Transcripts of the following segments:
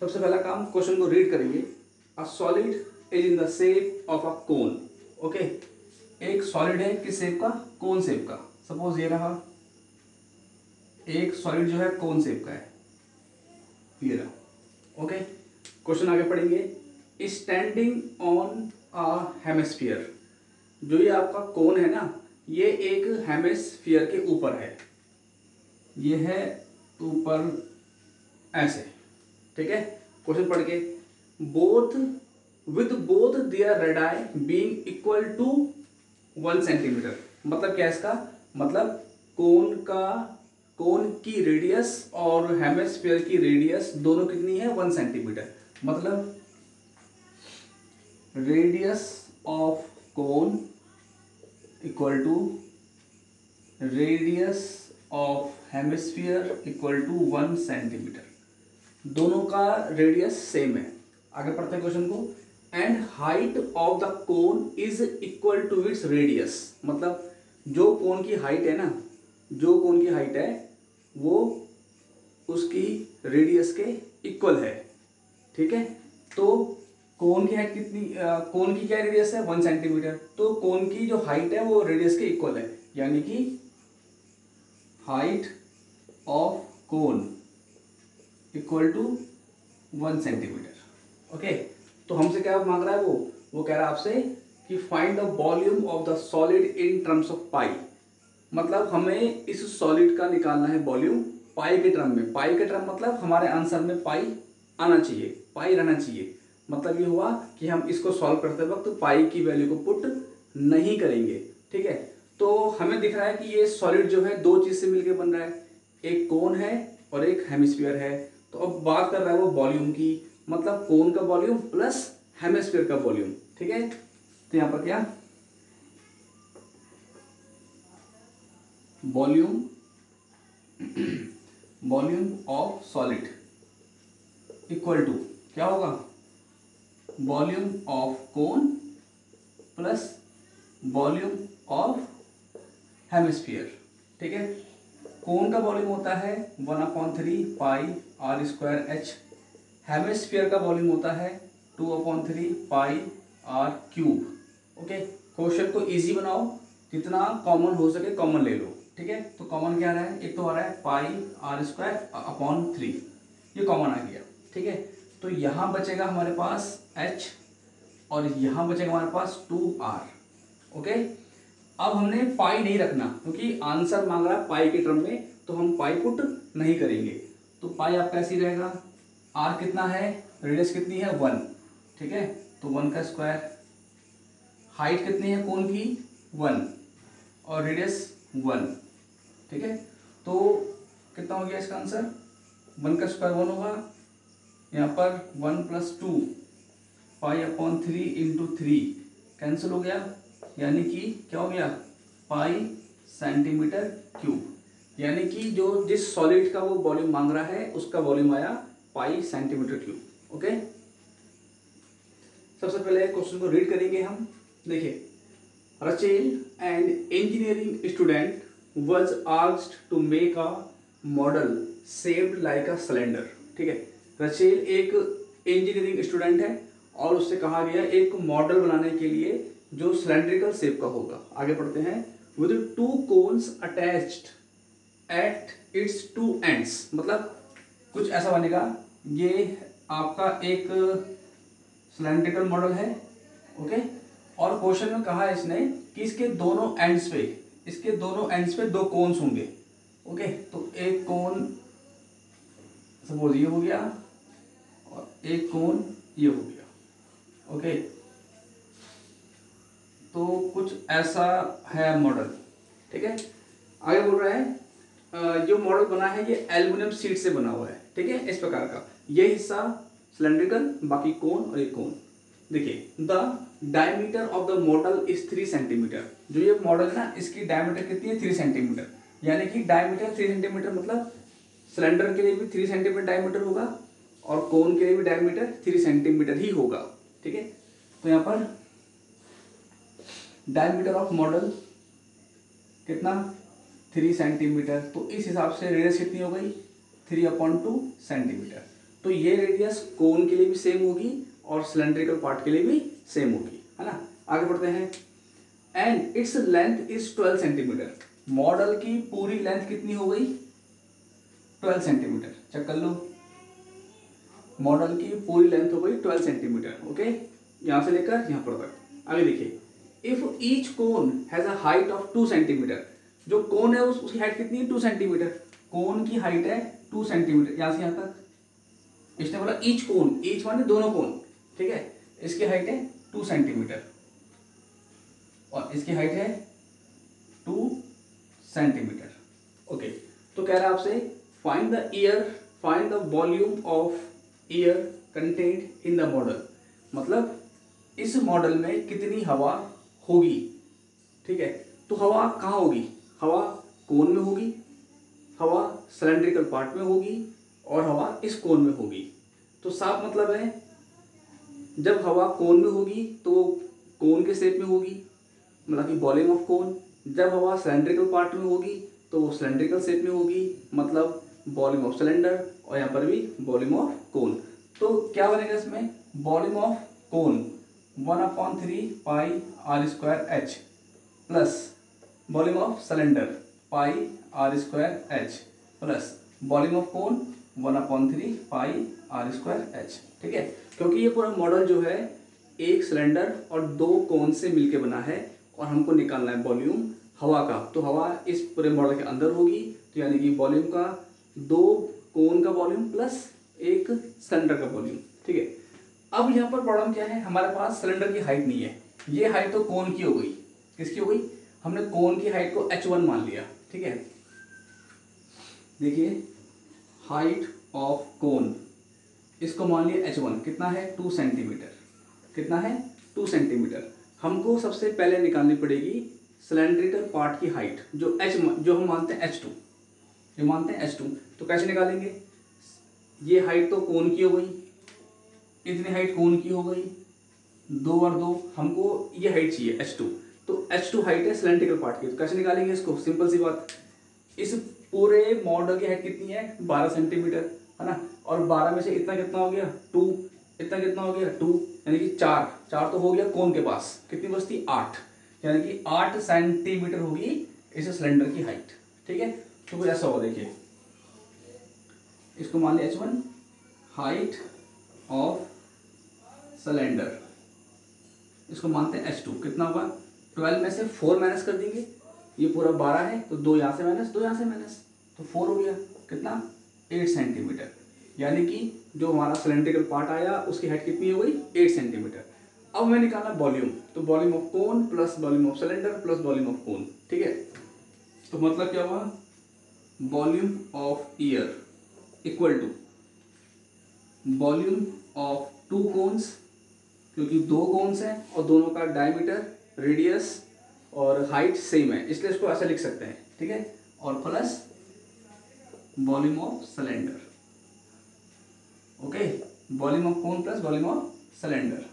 सबसे पहला काम क्वेश्चन को रीड करेंगे। A solid is in the shape of a cone okay एक सॉलिड है किस शेप का? कोन शेप का। सपोज़ ये रहा, एक सॉलिड जो है कोन शेप का है। ये रहा। ओके क्वेश्चन आगे पढ़ेंगे। स्टैंडिंग ऑन अ हेमिस्फीयर जो ये आपका कोन है ना, ये एक हेमिस्फीयर के ऊपर है। ये है ऊपर ऐसे। ठीक है? क्वेश्चन पढ़ के। Both with both their radii being equal to one centimetre मतलब क्या इसका? मतलब कोन का, कोन की रेडियस और हेमिस्फीयर की रेडियस दोनों कितनी है? वन सेंटीमीटर मतलब radius of cone equal to radius of hemisphere equal to one centimetre दोनों का रेडियस सेम है। आगे पढ़ते हैं क्वेश्चन को। And height of the cone is equal to its radius मतलब जो कोन की हाइट है ना, जो कोन की हाइट है, वो उसकी रेडियस के इक्वल है। ठीक है? तो कोन की हाइट कितनी कोन की क्या रेडियस है? वन सेंटीमीटर तो कोन की जो हाइट है, वो रेडियस के इक्वल है। यानी कि height of cone equal to one centimetre okay तो हमसे क्या मांग रहा है वो? वो कह रहा है आपसे कि find the volume of the solid in terms of pi मतलब हमें इस सॉलिड का निकालना है वॉल्यूम पाई के टर्म में. पाई के टर्म मतलब हमारे आंसर में पाई आना चाहिए. पाई रहना चाहिए. मतलब ये हुआ कि हम इसको सॉल्व करते वक्त तो पाई की वैल्यू को पुट नहीं करेंगे. ठीक है? तो हमें दिख रहा है कि ये सॉलिड जो है दो चीज़ से मिलकर बन रहा है. एक कोन है और एक हेमिस्फीयर है. तो अब बात कर रहा है वो वॉल्यूम की। मतलब कोन का वॉल्यूम प्लस हेमिस्फीयर का वॉल्यूम ठीक है? तो यहाँ पर क्या? Volume volume of solid equal to क्या होगा? Volume of cone plus volume of hemisphere ठीक है? कोन का वॉल्यूम होता है? One upon three pi r square h hemisphere का वॉल्यूम होता है two upon three pi r cube okay question को इजी बनाओ। जितना कॉमन हो सके कॉमन ले लो। ठीक है? तो कॉमन क्या आ रहा है? एक तो आ रहा है pi r square upon three ये कॉमन आ गया। ठीक है? तो यहाँ बचेगा हमारे पास एच और यहाँ बचेगा हमारे पास टू आर ओके अब हमने पाई नहीं रखना, क्योंकि आंसर मांग रहा है पाई के टर्म में तो हम पाई पुट नहीं करेंगे। तो पाई आपका ऐसे रहेगा। आर कितना है? रेडियस कितनी है? वन ठीक है? तो वन का स्क्वायर हाइट कितनी है कौन की? वन और रेडियस वन ठीक है? तो कितना हो गया इसका आंसर? वन का स्क्वायर वन होगा। यहाँ पर one plus two pi upon three into three cancel हो गया। यानी कि क्या हो गया? Pi centimetre cube. यानी कि जो जिस सॉलिड का वो वॉल्यूम मांग रहा है, उसका वॉल्यूम आया पाई सेंटीमीटर क्यूब ओके सबसे पहले क्वेश्चन को रीड करेंगे हम। देखिए Rachel and engineering student was asked to make a model shaped like a cylinder ठीक है? रचेल एक इंजीनियरिंग स्टूडेंट है। और उससे कहा गया एक मॉडल बनाने के लिए जो सिलेंड्रिकल शेप का होगा। आगे पढ़ते हैं। With two cones attached at its two ends मतलब कुछ ऐसा बनेगा। ये आपका एक सिलेंड्रिकल मॉडल है ओके और क्वेश्चन में कहा इसने कि इसके दोनों एंड्स पे, इसके दोनों एंड्स पे दो कोन्स होंगे ओके तो एक कोन सपोज़ ये हो गया और एक कोन ये हो गया। ओके तो कुछ ऐसा है मॉडल ठीक है? आगे बोल रहा है जो मॉडल बना है, ये एल्यूमिनियम सीट से बना हुआ है, ठीक है? इस प्रकार का। ये हिस्सा सिलेंड्रिकल बाकी कोन और एक कोन देखिए the diameter of the model is three centimetre जो ये मॉडल है ना, इसकी डायमीटर कितनी है? थ्री सेंटीमीटर यानी कि डायमीटर थ्री सेंटीमीटर मतलब सिलेंडर के लिए भी थ्री सेंटीमीटर डायमीटर होगा और कोन के लिए भी डायमीटर थ्री सेंटीमीटर ही होगा। ठीक है? तो यहाँ पर डायमीटर ऑफ़ मॉडल कितना? थ्री सेंटीमीटर तो इस हिसाब से रेडियस कितनी हो गई? थ्री अपॉइंट टू सेंटीमीटर तो ये रेडियस कोन के लिए भी सेम होगी और सिलेंड्रिकल पार्ट के लिए भी सेम होगी, है ना? आगे बढ़ते हैं. And its length is twelve centimetre model की पूरी लेंथ कितनी हो गई? ट्वेल्व सेंटीमीटर चेक कर लो. मॉडल की पूरी लेंथ हो गई ट्वेल्व सेंटीमीटर, ओके? यहाँ से लेकर यहाँ पर तक। आगे देखिए। If each cone has a height of two centimetre जो कोन है उस, उसकी हाइट कितनी है? टू सेंटीमीटर कोन की हाइट है टू सेंटीमीटर यहाँ से यहाँ तक। इसने बोला ईच कोन ईच माने दोनों कोन ठीक है? इसकी हाइट है टू सेंटीमीटर और इसकी हाइट है टू सेंटीमीटर ओके तो कह रहा है आपसे find the air find the volume of air content in the model मतलब इस मॉडल में कितनी हवा होगी? ठीक है? तो हवा कहाँ होगी? हवा कोन में होगी, हवा सिलेंड्रिकल पार्ट में होगी और हवा इस कोन में होगी। तो साफ़ मतलब है, जब हवा कोन में होगी तो वो कोन के शेप में होगी मतलब कि वॉल्यूम ऑफ़ कोन। जब हवा सिलेंड्रिकल पार्ट में होगी तो वो सिलेंड्रिकल शेप में होगी मतलब वॉल्यूम ऑफ़ सिलेंडर और यहाँ पर भी वॉल्यूम ऑफ़ कोन तो क्या बनेगा इसमें? Volume of cone one upon three pi r square h plus volume of cylinder pi r square h plus volume of cone one upon three pi r square h ठीक है? क्योंकि ये पूरा model जो है, एक सिलेंडर और दो कोन से मिलके बना है और हमको निकालना है वॉल्यूम हवा का। तो हवा इस पूरे मॉडल के अंदर होगी तो यानी कि वॉल्यूम का दो कोन का वॉल्यूम प्लस एक सिलेंडर का वॉल्यूम, ठीक है? अब यहाँ पर प्रॉब्लम क्या है? हमारे पास सिलेंडर की हाइट नहीं है। ये हाइट तो कोन की हो गई। किसकी हो गई? हमने कोन की हाइट को एच वन मान लिया, ठीक है? देखिए हाइट ऑफ़ कोन। इसको मान लिया एच वन कितना है? टू सेंटीमीटर कितना है? टू सेंटीमीटर हमको सबसे पहले निकालनी पड़ेगी सिलेंड्रिकल पार्ट की हाइट जो एच जो हम मानते हैं एच टू जो मानते हैं एच टू तो कैसे निकालेंगे? ये हाइट तो कोन की हो गई। इतनी हाइट कोन की हो गई। दो और दो, हमको ये हाइट चाहिए एच टू तो एच टू हाइट है सिलेंड्रिकल पार्ट की। तो कैसे निकालेंगे इसको? सिंपल सी बात। इस पूरे मॉडल की हाइट कितनी है? बारह सेंटीमीटर है ना? और बारह में से इतना कितना हो गया? टू इतना कितना हो गया? टू यानी कि चार। चार तो हो गया कोन के पास। कितनी बचती? आठ। यानी कि आठ सेंटीमीटर होगी इस सिलेंडर की हाइट ठीक है? तो कुछ ऐसा होगा देखिए। इसको मान लिया h one height of cylinder इसको मानते हैं एच टू कितना होगा? ट्वेल्व में से फोर माइनस कर देंगे। ये पूरा बारह है तो दो यहाँ से माइनस दो यहाँ से माइनस तो फोर हो गया। कितना? एट सेंटीमीटर यानी कि जो हमारा सिलेंड्रिकल पार्ट आया, उसकी हाइट कितनी हो गई? एट सेंटीमीटर अब हमें निकालना वॉल्यूम तो volume of cone plus volume of cylinder plus volume of cone ठीक है? तो मतलब क्या हुआ? Volume of air equal to volume of two cones क्योंकि दो कोन्स हैं और दोनों का डायमीटर रेडियस और हाइट सेम है। इसलिए इसको ऐसा लिख सकते हैं, ठीक है? और plus volume of cylinder okay volume of cone plus volume of cylinder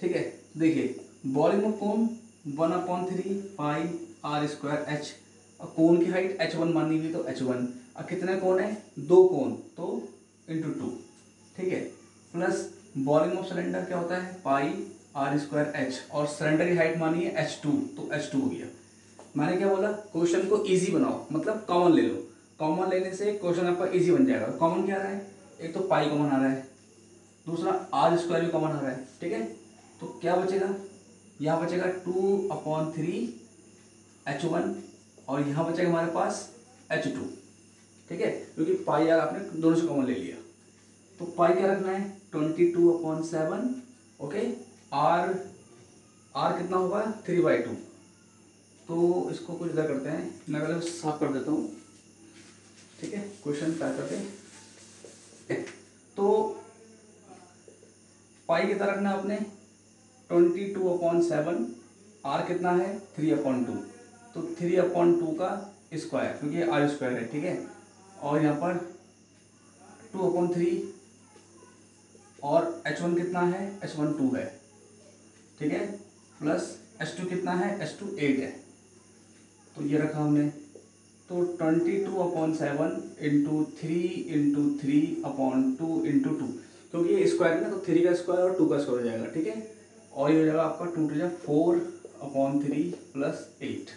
ठीक है? देखिए volume of cone one upon three pi r square h और कोन की हाइट एच वन मानी हुई तो एच वन और कितने कोन है? दो कोन तो इंटू टू ठीक है? प्लस वॉल्यूम ऑफ़ सिलेंडर क्या होता है? पाई आर स्क्वायर एच और सिलेंडर की हाइट मानी है एच टू तो एच टू हो गया। मैंने क्या बोला? क्वेश्चन को इजी बनाओ मतलब कॉमन ले लो। कॉमन लेने से क्वेश्चन आपका इजी बन जाएगा। कॉमन क्या आ रहा है? एक तो पाई कॉमन आ रहा है, दूसरा आर स्क्वायर भी कॉमन आ रहा है, ठीक है? तो क्या बचेगा? यहाँ बचेगा two upon three h one और यहाँ बचेगा हमारे पास एच टू ठीक है? क्योंकि पाई यार आपने दोनों से कॉमन ले लिया। तो पाई क्या रखना है? Twenty two upon seven okay r r कितना होगा? थ्री बाई टू तो इसको कुछ इधर करते हैं। मैं पहले साफ़ कर देता हूँ। ठीक है? क्वेश्चन क्या करते तो पाई कितना रखना है आपने? Twenty two upon seven r कितना है? थ्री अपॉन टू तो थ्री अपॉन टू का स्क्वायर क्योंकि आर स्क्वायर है, ठीक है? और यहाँ पर टू अपॉन थ्री और एच वन कितना है? एच वन टू है। ठीक है? प्लस एच टू कितना है? एच टू एट है। तो ये रखा हमने। तो twenty two upon seven into three into three upon two into two क्योंकि ये स्क्वायर है ना तो थ्री का स्क्वायर और टू का स्क्वायर हो जाएगा, ठीक है? और ये हो जाएगा आपका टू टू जा four upon three plus eight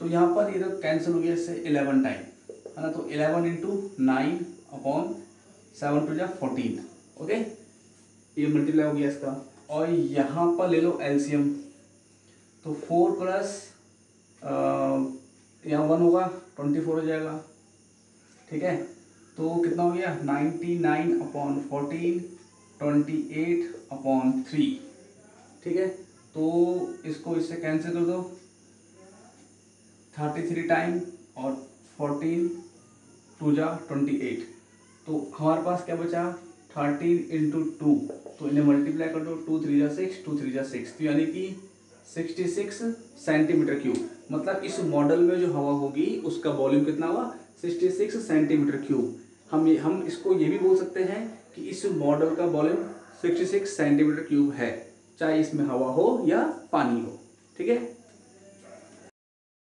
तो यहाँ पर ये तो कैंसिल हो गया इससे इलेवन टाइम है ना तो eleven into nine upon seven two जा फोर्टीन ओके ये मल्टीप्लाई हो गया इसका। और यहाँ पर ले लो एलसीएम तो फोर प्लस यहाँ वन होगा ट्वेंटी फोर हो जाएगा ठीक है? तो कितना हो गया? Ninety nine upon fourteen twenty eight upon three ठीक है? तो इसको इससे कैंसिल कर दो थर्टी थ्री टाइम और फोर्टीन टू जा ट्वेंटी एट। तो हमारे पास क्या बचा? थर्टीन इंटू टू तो इन्हें मल्टीप्लाई कर दो टू थ्री जा सिक्स टू थ्री जा सिक्स तो यानी कि सिक्सटी सिक्स सेंटीमीटर क्यूब मतलब इस मॉडल में जो हवा होगी, उसका वॉल्यूम कितना हुआ? सिक्सटी सिक्स सेंटीमीटर क्यूब हम ये, हम इसको ये भी बोल सकते हैं कि इस मॉडल का volume sixty six centimetre cube है। चाहे इसमें हवा हो या पानी हो। ठीक है?